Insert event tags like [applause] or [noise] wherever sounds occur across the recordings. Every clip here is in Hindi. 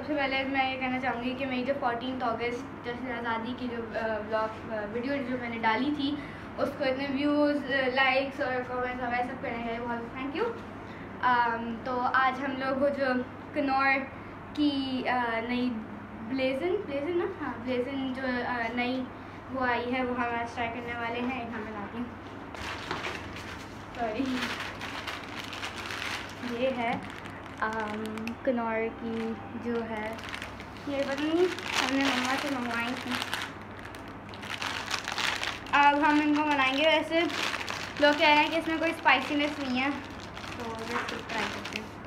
सबसे पहले मैं ये कहना चाहूँगी कि मेरी जो फोर्टीन अगस्त जैसे आज़ादी की जो ब्लॉग वीडियो जो मैंने डाली थी, उसको इतने व्यूज़ लाइक्स और कमेंट्स वगैरह सब करने लिए बहुत थैंक यू तो आज हम लोग जो कनौर की नई ब्लेजन ब्लेजन ना? हाँ ब्लेजन जो नई वो आई है, वो हम आज ट्राई करने वाले हैं हम बनाती हूँ। सॉरी ये है। कनौर की जो है ये नहीं हमने मम्मा से मंगवाई थी अब हम इनको बनाएँगे वैसे लोग कह रहे हैं कि इसमें कोई स्पाइसीनेस नहीं है तो वैसे ट्राई करते हैं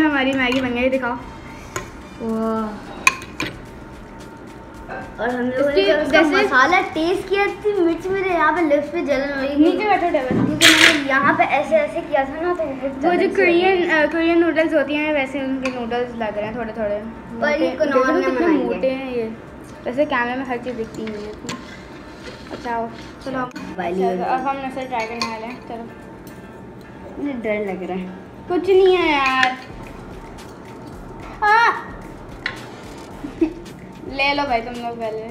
हमारी मैगी बन गई दिखाओ और हम लोगों मसाला टेस्ट किया थी मिर्च मेरे यहाँ पे लिप्स पे जलन हो रही नीचे बैठो टेबल। क्योंकि मैंने यहाँ पे ऐसे ऐसे किया था ना तो वो जो कोरियन कोरियन नूडल्स होती हैं वैसे उनके नूडल्स लग रहे हैं थोड़े थोड़े। पर ये कनौर में कितने मोटे हैं ये। वैसे कैमरे में हर चीज़ दिखती नहीं है अच्छा चलो। अब हम नसल ट्राई करने वाले हैं। चलो। मुझे डर लग रहा है। कुछ नहीं है यार। हाँ ले लो भाई तुम लोग पहले।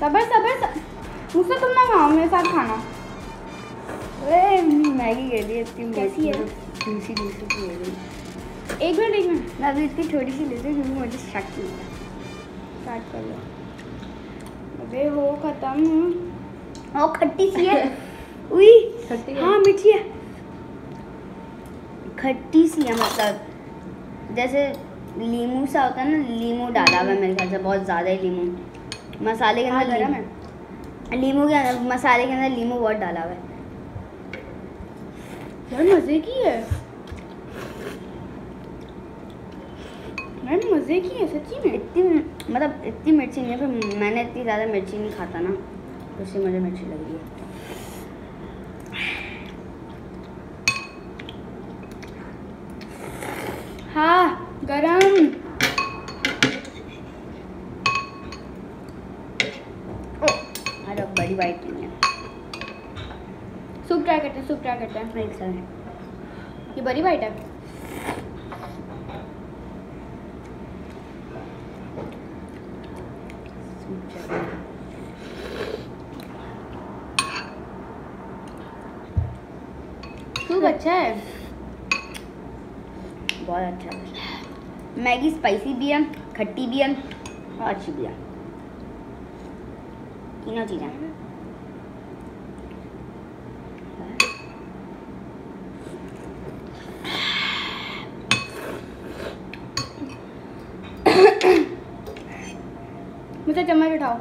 सबर सबर मुझसे तुम ना खाओ मेरे साथ खाना। अरे मैगी के लिए इतनी कैसी है? दूसरी दूसरी की हो। एक मिनट एक मिनट। मैं अभी इतनी थोड़ी सी लेती हूँ क्योंकि मुझे शक नहीं है। स्टार्ट कर लो। अबे हो खत्म ओ खट्टी सी है। [laughs] उई हाँ मीठी है। खट्टी सी है मतलब जैसे लीमू सा होता है ना लीमू डाला हुआ है मेरे ख्याल से बहुत ज़्यादा ही लीमू। मसाले के हाँ, अंदर गरम लीमू लीमू के अंदर मसाले के अंदर लीमू बहुत डाला हुआ है। यार मज़े की है। यार मज़े की है सच्ची में। इतनी मतलब इतनी मिर्ची नहीं है पर मैंने इतनी ज़्यादा मिर्ची नहीं खाता ना तो इससे मुझे मिर्ची लग रही है हाँ गरम अरे बड़ी बाइट नहीं है सूप ट्राई करते हैं सूप ट्राई करते हैं। एक सेकंड ये बड़ी बाइट है। सूप अच्छा है। बहुत अच्छा है। मैगी स्पाइसी भी है खट्टी भी है और अच्छी भी है। तीनों चीज़ें चम्मच उठाओ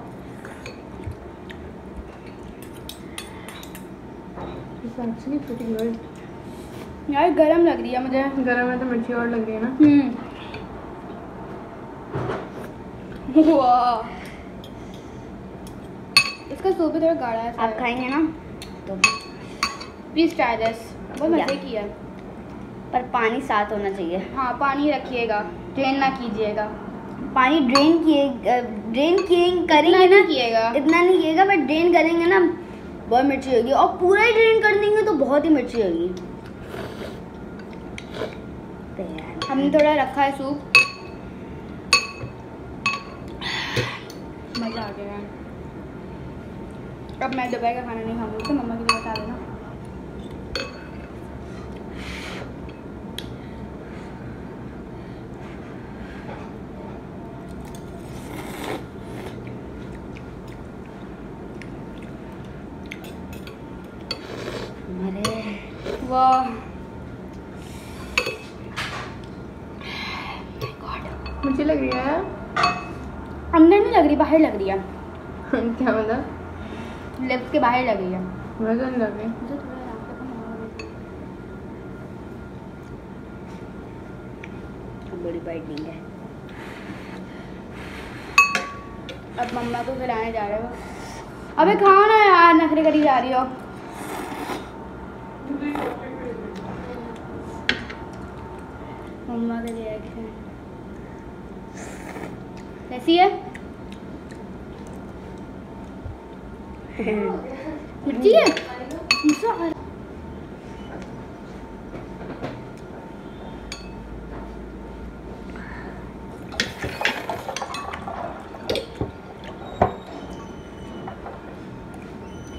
यार गरम लग रही है मुझे। गरम है तो मिर्ची और लग रही है ना? हम्म। [laughs] वाह। इसका सूप भी थोड़ा गाढ़ा है आप खाएँगे ना तो प्लीज़ ट्राई दिस बहुत मज़े की है। पर पानी साथ होना चाहिए। हाँ पानी रखिएगा। ड्रेन ना कीजिएगा। पानी ड्रेन किए ड्रेन किए करेंगे ना किएगा। इतना नहीं किएगा बट ड्रेन करेंगे ना बहुत मिर्ची होगी। और पूरा ही ड्रेन कर देंगे तो बहुत ही मिर्ची होगी। हमने थोड़ा रखा है सूप। मज़ा आ गया। अब मैं दोपहर का खाना नहीं खाऊँगी तो मम्मा के लिए बता देना अरे वाह। मिर्ची लग रही है। अंदर नहीं लग रही बाहर लग रही है। [laughs] क्या मतलब लिप्स के बाहर लग रही है। मुझे तो लग रही मुझे अब बड़ी बाइट नहीं है। अब मम्मा को खिलाने जा रहे हो अबे खाओ ना यार नखरे करी जा रही हो। मम्मा का रिएक्शन कैसी है मिर्ची है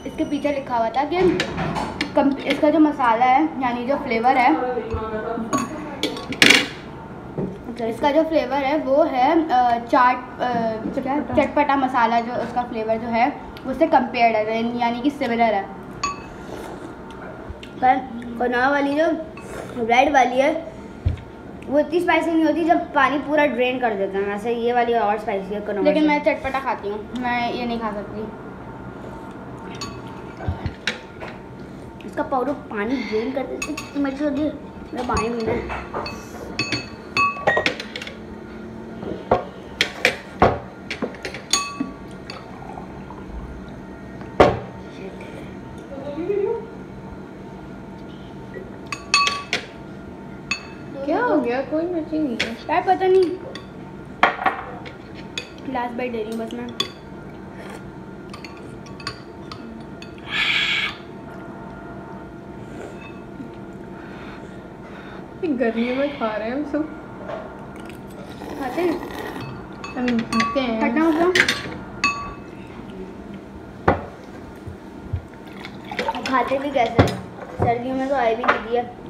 इसके पीछे लिखा हुआ था कि इसका जो मसाला है यानी जो फ्लेवर है अच्छा इसका जो फ्लेवर है वो है चाट क्या चटपटा। मसाला जो उसका फ्लेवर जो है उससे कंपेयर्ड है यानी कि सिमिलर है। पर कनौर वाली जो रेड वाली है वो इतनी स्पाइसी नहीं होती जब पानी पूरा ड्रेन कर देता है। वैसे ये वाली और स्पाइसी है कनौर लेकिन मैं चटपटा खाती हूँ। मैं ये नहीं खा सकती। इसका पाउडर पानी ड्रेन कर देते मिर्ची होती पानी पीना है। मिर्ची नहीं है यार पता नहीं। लास्ट बाइट दे रही हूँ बस मैं। गर्मी में खा रहे हैं हम सब। खाते हैं? हम खाते हैं। खट्टा मसला खाते भी कैसे सर्दियों में तो आई भी नहीं दिया। हाँ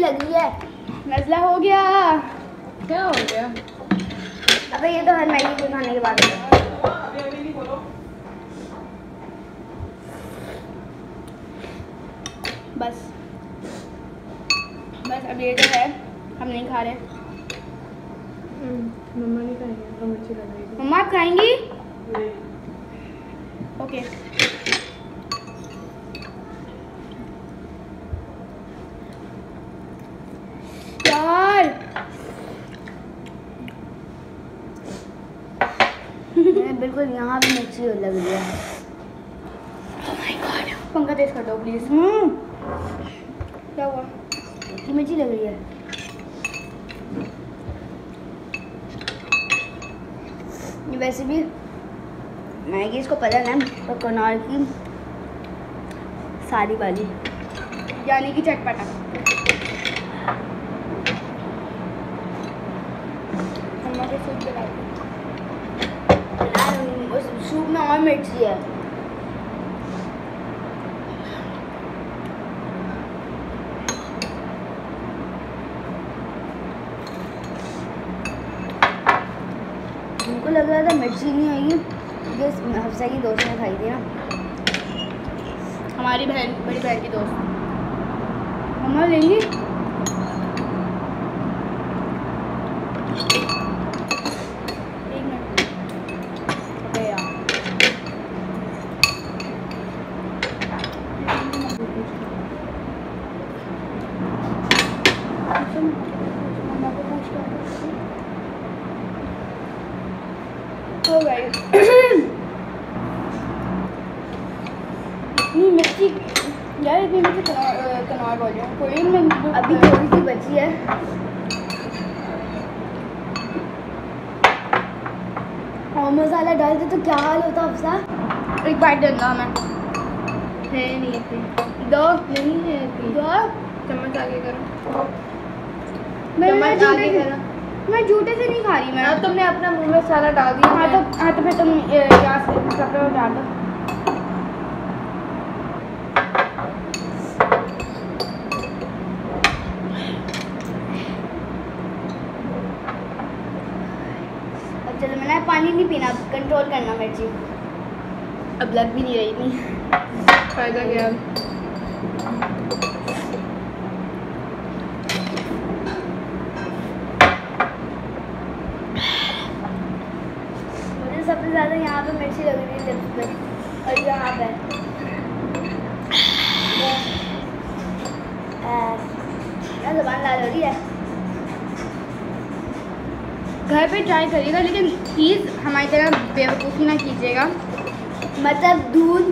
मिर्ची लगी है। नजला हो गया। क्या हो गया? अबे ये तो हर मैगी के खाने के बाद है। बस। बस अब ये जो है हम नहीं खा रहे। हम्म, मम्मा नहीं खाएँगे उनको मिर्ची लग रही मम्मा आप खाएँगी? ओके। यार बिल्कुल यहाँ भी मिर्ची लग रही है। पंखा तेज कर दो प्लीज़ हम्म। क्या हुआ? इतनी मिर्ची लग रही है। वैसे भी मैगी इसको पता ना तो कनौर की सारी वाली। यानी कि चटपटा। मम्मा को सूप सूप में है हमको लग रहा था मिर्ची नहीं होगी क्योंकि हफ्सा की दोस्त ने खाई थी ना। हमारी बहन बड़ी बहन की दोस्त। मम्मा लेंगी एक मिनट अबे यार [coughs] हो इतनी मिर्ची यार इतनी मिर्ची कनौर कनौर बोल कोई में अभी थोड़ी सी बची है। और मसाला डालते तो क्या हाल होता अफसा एक बाइट दूँगा मैं है नहीं दो। नहीं है। दो। चम्मच आगे करो। मैं मैं चम्मच झूठे से मैं झूठे से नहीं खा रही मैं तुमने अपना मुँह में सारा डाल दिया। हाँ तो हाँ तो फिर तुम यहाँ से कपड़े में डाल दो। अब चलो मैंने पानी नहीं पीना कंट्रोल करना मिर्ची अब लग भी नहीं रही थी फ़ायदा क्या मुझे सबसे ज़्यादा यहाँ पे मिर्ची लग रही है लिप्स पे। और यहाँ पे जबान लाल हो रही है। घर पे ट्राई करिएगा लेकिन प्लीज़ हमारी तरह बेवकूफ़ी ना कीजिएगा। मतलब दूध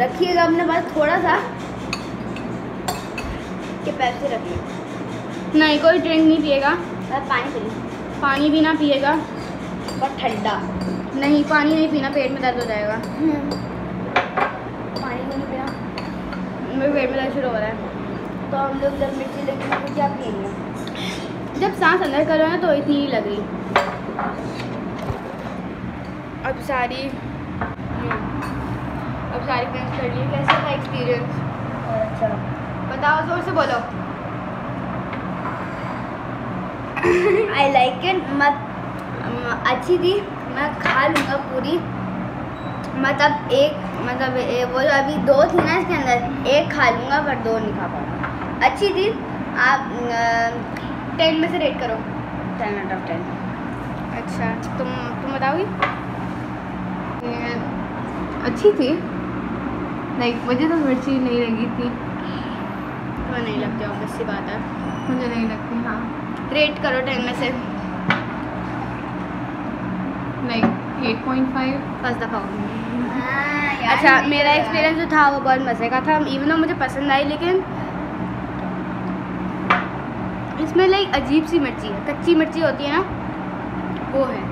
रखिएगा अपने पास थोड़ा सा कि पैसे रखिए। नहीं कोई ड्रिंक नहीं पिएगा। पानी पी पानी भी ना पिएगा। बहुत ठंडा। नहीं पानी नहीं पीना पेट में दर्द हो जाएगा। पानी को नहीं पिया। मेरे पेट में दर्द शुरू हो रहा है। तो हम लोग जब मिर्ची लगेगी तो क्या पिएँगे जब सांस अंदर कर रहे हैं तो इतनी ही लग रही। अब सारी अब सारी फ्रेंड्स कर ली। कैसा था एक्सपीरियंस अच्छा बताओ ज़ोर से बोलो। आई लाइक इट मत अच्छी थी। मैं खा लूँगा पूरी। मतलब एक मतलब ए, वो जो अभी दो थी ना इसके अंदर एक खा लूँगा पर दो नहीं खा पाऊँगा। अच्छी थी। आप टेन में से रेट करो। टेन आउट ऑफ़ टेन अच्छा तुम तुम बताओगी? अच्छी थी। लाइक मुझे तो मिर्ची नहीं लगी थी तुम्हें नहीं लगती ऑब्वियस सी बात है। मुझे नहीं लगती हाँ। रेट करो टेन में से। Like eight point five first दफ़ा अच्छा मेरा एक्सपीरियंस जो था वो बहुत मज़े का था। इवन मुझे पसंद आई लेकिन इसमें लाइक अजीब सी मिर्ची है। कच्ची मिर्ची होती है ना वो है।